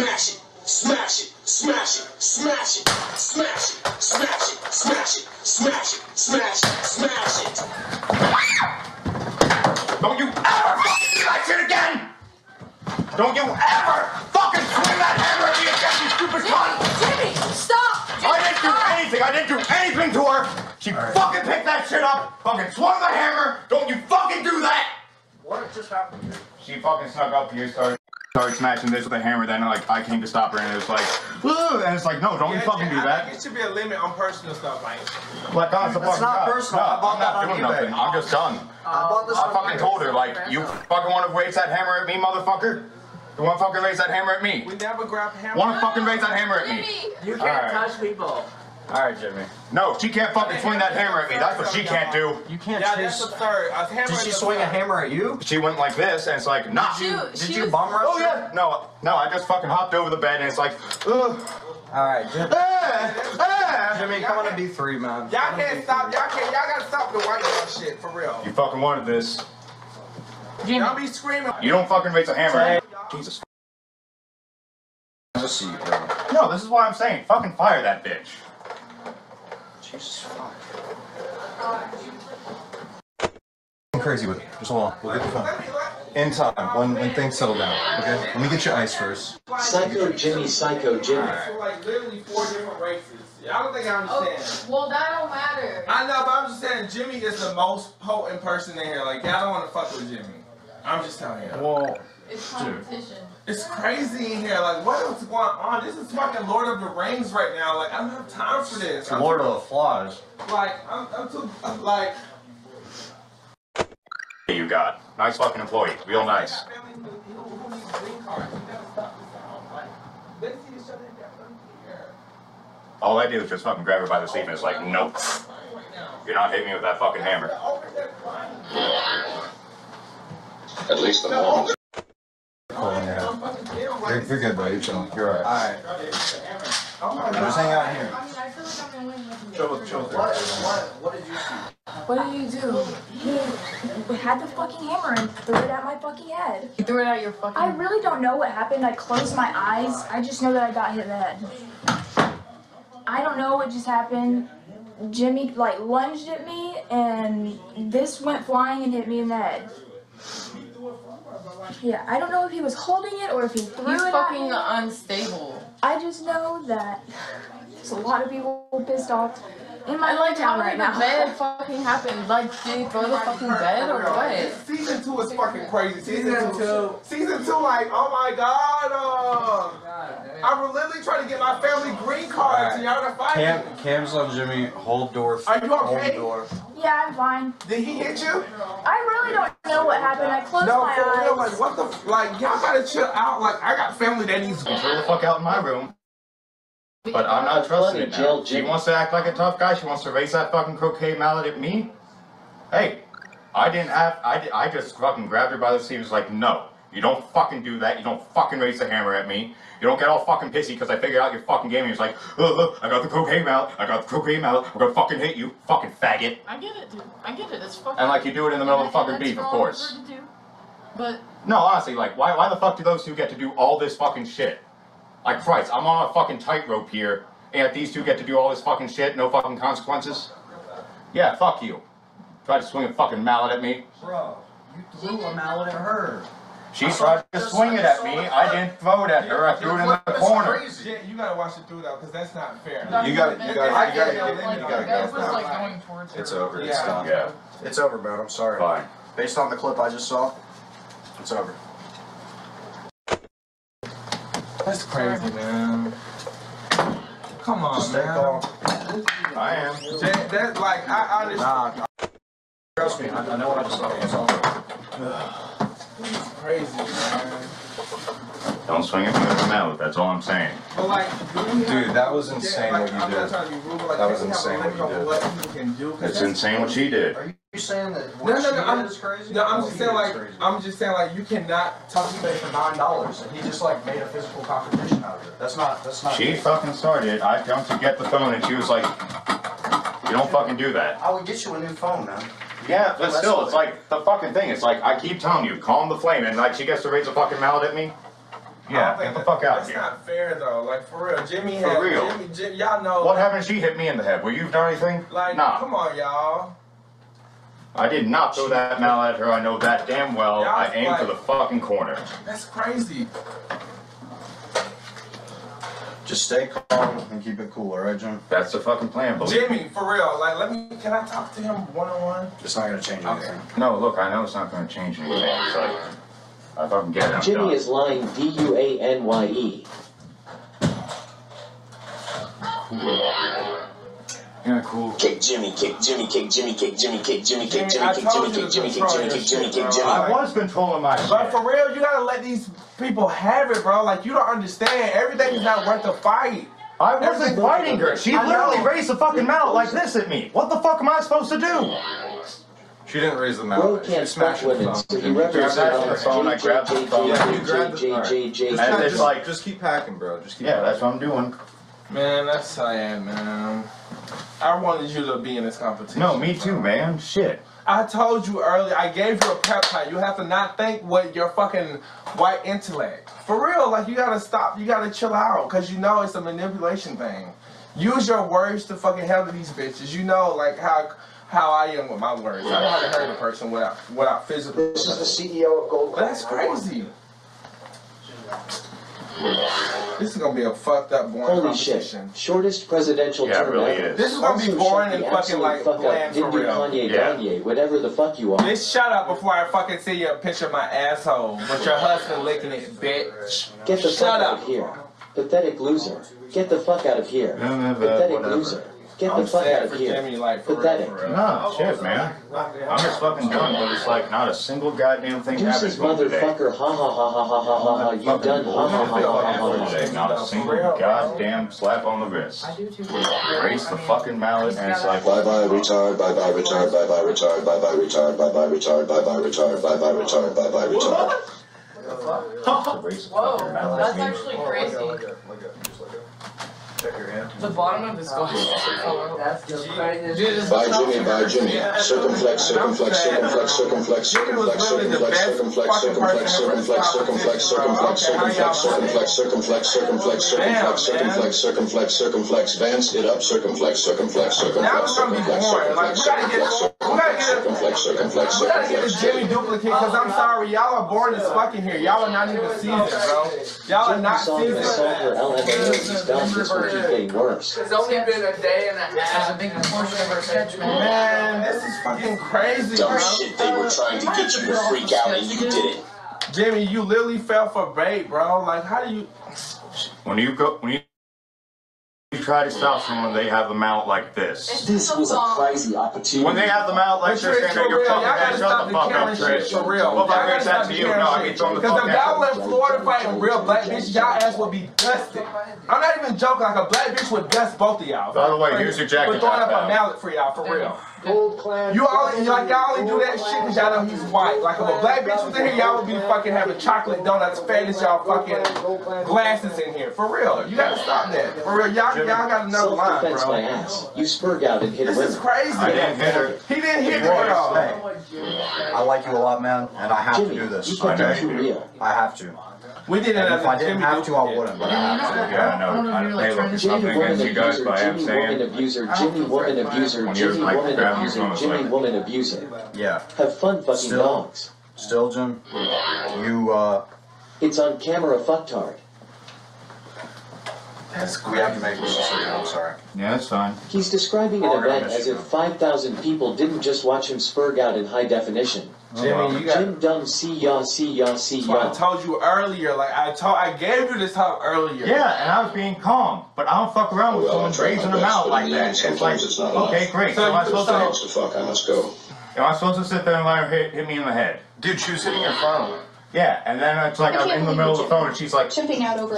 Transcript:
smash it, smash it, smash it, smash it, smash it, smash it, smash it, smash it, smash it, smash it. Don't you ever fucking do that shit again! Don't you ever fucking swing that hammer at me again, you stupid cunt! Jimmy, stop! I didn't do anything. I didn't do anything to her. She fucking picked that shit up, fucking swung the hammer. Don't you fucking do that. What just happened? She fucking snuck up here, started started smashing this with a hammer. Then like I came to stop her, and it was like, Ugh, and it's like, no, don't you fucking do I that. think it should be a limit on personal stuff, like. Like, honest to That's fucking not God. personal. No, I bought I'm not that on doing eBay. nothing. I'm just done. I bought this I fucking eBay. told her, like, you fucking want to raise that hammer at me, motherfucker? You want to fucking raise that hammer at me? We never grab hammer. Want to fucking raise that hammer at me? You can't Alright. touch people. All right, Jimmy. No, she can't fucking swing that hammer at me. That's what she can't do. You can't Yeah, chase. that's absurd. A hammer Did she is swing a absurd. hammer at you? She went like this, and it's like, nah. Did you, Did she you was- bomb rush? Oh her? yeah. No, no. I just fucking hopped over the bed, and it's like, ugh. All right, Jimmy. Ah, ah. Jimmy, come on to B3, man. Y'all can't stop. Y'all can't. Y'all gotta stop the white girl shit for real. You fucking wanted this. Jimmy. Y'all be screaming. You don't fucking raise a hammer. Jesus. Just see you, bro. No, this is what I'm saying. Fucking fire that bitch. Jesus fuck. I'm crazy with it. Just hold on. We'll get the phone. In time, when, when things settle down. Okay? Let me get your ice first. Psycho Jimmy, Psycho Jimmy. So like literally four different races. I don't think I Oh, understand. well, that don't matter. I know, but I'm just saying Jimmy is the most potent person in here. Like y'all don't want to fuck with Jimmy. I'm just telling you. Well, It's competition. It's crazy in here. Like what is going on? This is fucking Lord of the Rings right now. Like I don't have time for this. I'm Lord too- of the Flies. Like I'm, I'm too I'm like. You got nice fucking employee. Real nice. All I do is just fucking grab her by the sleeve, and it's like, nope. You're not hitting me with that fucking hammer. At least the moment. Cool, oh, yeah. You're, you're good, bro. You're chilling. You're alright. Alright. Just hang out here. I mean, I feel like I'm the only one who Chill, chill. What, what, what did you see? What did you do? He had the fucking hammer and threw it at my fucking head. You threw it out your fucking. I really don't know what happened. I closed my eyes. I just know that I got hit in the head. I don't know what just happened. Jimmy like lunged at me and this went flying and hit me in the head. Yeah, I don't know if he was holding it or if he threw He's it fucking at me. unstable. I just know that there's a lot of people pissed off in my And like, how town did right the now. bed fucking happened. Like, did he throw the fucking bed or what? Season two is fucking crazy. Season, two. Season two, like, oh my god. Uh, I'm literally trying to get my family green cards and y'all are fighting. Cam, Cam's on Jimmy. Hold door. Are you okay? Hold door. Yeah, I'm fine. Did he hit you? I really don't know what happened. I closed No, my eyes. No, for real. Like, what the? f- Like, y'all gotta chill out. Like, I got family that needs. Get her the fuck out in my room. But I'm not trusting it now. She wants to act like a tough guy. She wants to raise that fucking croquet mallet at me. Hey, I didn't have. I, di- I just fucking grabbed her by the sleeve. Was like, no, you don't fucking do that. You don't fucking raise the hammer at me. You don't get all fucking pissy because I figured out your fucking game. And you're like, uh, uh, I got the cocaine mallet. I got the cocaine mallet. I'm gonna fucking hit you, fucking faggot. I get it, dude. I get it. It's fucking. And like you do it in the middle of a fucking beef, of wrong course. for her to do. But No, honestly, like, why, why the fuck do those two get to do all this fucking shit? Like, Christ, I'm on a fucking tightrope here, and yet these two get to do all this fucking shit, no fucking consequences? Yeah, fuck you. Try to swing a fucking mallet at me. Bro, you threw a mallet at her. She tried to swing it at me. I didn't throw it at her. I threw it in the That's corner. crazy. Jet, you gotta watch it through though, because that's not fair. You gotta- you gotta- you gotta- it, you gotta go. bed was like not going towards her. It's over. It's Yeah. done. Yeah, It's over, bro. I'm sorry. fine. Based on the clip I just saw, it's over. That's crazy, man. Come on, Just stay man. calm. I am. Jet, that like I honestly. Nah, trust me. I, I know what I just saw. It's over. Crazy, man. Don't swing it with a mallet, that's all I'm saying. But like, do have- Dude, that was insane like, what you I'm not did. trying to be rude, but like, That was we have a insane what you did. What people can do? 'Cause It's that's- insane what she did. Are you saying that No, what no, she no. I'm, did is crazy? no, I'm just saying like. I'm just saying like, you cannot talk Tough eBay for nine dollars, and he just like made a physical competition out of it. That's not. That's not. She fucking started. I jumped to get the phone, and she was like, you don't fucking do that. I would get you a new phone, man. Yeah, but still, it's like the fucking thing. It's like I keep telling you, calm the flame, and like she gets to raise a fucking mallet at me. Yeah, get the fuck out That's here. not fair though. Like for real, Jimmy For had real. Jimmy, Jim, y'all know. What happened? She hit me in the head. Were you done anything? Like, nah. come on, y'all. I did not throw that mallet at her. I know that damn well. Yeah, I aimed like- for the fucking corner. That's crazy. Just stay calm and keep it cool, all right, Jim? That's the fucking plan, believe me. Jimmy, for real. Like, let me. Can I talk to him one on one? It's not gonna change anything. No, look, I know it's not gonna change anything. It's like, I fucking get it. I'm Jimmy done. is lying D U A N Y E. Yeah, cool. Kick Jimmy, kick Jimmy, kick Jimmy, kick Jimmy, kick Jimmy, kick Jimmy, kick Jimmy, kick Jimmy, kick Jimmy, kick Jimmy, kick Jimmy, kick. Jimmy. I was controlling my But for real, you gotta let these people have it, bro. Like, you don't understand. Everything is not worth the fight. I wasn't fighting her. She literally raised the fucking mallet like this at me. What the fuck am I supposed to do? She didn't raise the Bro mallet. She can't smashed fuck the women, phone. so he You grab references that from the phone, I grab the phone. Yeah, you grab the- J alright. J J And J it's just, like- just keep hacking, bro. Just keep Yeah, hacking. that's what I'm doing. Man, that's sad, man. I wanted you to be in this competition. No, me too, man. Shit. I told you earlier, I gave you a pep talk. You have to not think with your fucking white intellect. For real, like you gotta stop, you gotta chill out, cause you know it's a manipulation thing. Use your words to fucking handle these bitches. You know, like how how I am with my words. I know how to hurt a person without without physical. This is the CEO of Gold that's crazy. This is gonna be a fucked up boring Holy shit. competition. Shortest presidential Yeah, it term really ever. is. This is gonna be Also boring shut and fucking absolute like fuck up. bland for Didn't do real. Kanye Yeah. Kanye, whatever the fuck you are. Bitch, shut up before I fucking see your picture of my asshole. But your husband licking it, bitch. Get the Shut fuck out up. of here. Pathetic loser. Get the fuck out of here. Yeah, man, but Pathetic whatever. loser. Get I'm the fuck out sad of for here. Jimmy, like for real, Pathetic. for real. No, shit, man. I'm just fucking done, but it's like not a single goddamn thing happened Deuces to him today. motherfucker. Ha ha ha ha ha ha ha ha. You Fucking done. Ha ha ha bullshit ha ha fucking ha. today. Not a single goddamn slap on the wrist. Race the fucking mallet and it's like, Bye bye retard, bye bye retard, bye bye retard, bye bye retard, bye bye retard, bye bye retard, bye bye retard, bye bye retard. race the Whoa, fucking mallet. that's actually crazy. The bottom of his glass. Is fell. That's the craziest. Dude, this Bye Jimmy, bye Jimmy. Circumflex, circumflex, circumflex, circumflex, circumflex, circumflex, circumflex, circumflex, circumflex, circumflex, circumflex, circumflex, circumflex, circumflex, circumflex, circumflex, circumflex, circumflex, circumflex, Vance it up, circumflex, circumflex, Now circumflex, it's gonna be circumflex, boring. Like, we gotta get, circumflex, we gotta get, circumflex, circumflex, we gotta get the. Jimmy duplicate. Cause I'm sorry, y'all are boring as fucking here. Y'all are not even seasoned, bro. Y'all are not seasoned. saw her LMAO. He's done. This will keep getting worse. It's only been a day and a That's a half. big portion of our sketch, man. Man, this is fucking crazy, Dumb bro. shit, they were trying to get you to freak out and you did it. Jimmy, you literally fell for bait, bro. Like, how do you? When you go, when you, you try to stop someone, they have the mallet like this. This was a crazy opportunity. When they have the mallet like this, Trish, stand there, for you're real, fucking head, shut the the fuck up, shit Trish. for real. Well, if I Y'all raise gotta that stop to the you, Karen no, I shit. get thrown the Because if y'all out. let Florida fight real black bitches, y'all ass would be dusted. I'm not even joking. Like a black bitch would dust both of y'all. By the way, here's your jacket We're throwing up a mallet for y'all, for real. Gold clan. You only like y'all only do that shit because y'all know he's white. Like if a black bitch was in here, y'all would be fucking having chocolate donuts fat as y'all fucking glasses in here. For real, you gotta stop that. For real, y'all y'all got another know the line, Self-defense my ass. You spurg out and hit This is crazy. I didn't hit her. He didn't hit the You are girl. Hey, I like you a lot, man, and I have Jimmy, to do you this. think know I'm you do. real. I have to. We did it And as if I a didn't have to, I wouldn't, but I have to. Yeah, I know. I, hey, look, it's Jimmy nothing woman against you guys, abuser, but I am Jimmy woman saying, abuser, Jimmy woman abuser, When you're, Jimmy like, woman grabbing abuser, someone's Jimmy leg. woman abuser. Yeah. Have fun fucking Still. dogs. Still, Jim, you, uh, It's on camera fucktard. That's we have to make this decision, I'm sorry. yeah, that's fine. He's describing an We're event as you. if 5,000 people didn't just watch him spurg out in high definition. Oh, Jimmy, you got. Jim Dumb see ya, see ya, see That's what I told you earlier. Like I told, I gave you this talk earlier. Yeah, and I was being calm, but I don't fuck around with someone I try my raising them out like that. It's like, it's not enough. okay, great. So So am I supposed to? Thanks the fuck, I must go. Am I supposed to sit there and let her hit, hit me in the head? Dude, she was sitting in front of him. Yeah, and then it's like I I'm in the middle of the phone and she's like, Chimping out over